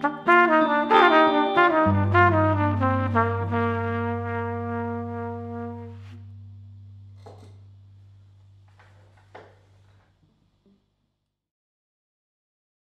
Bye.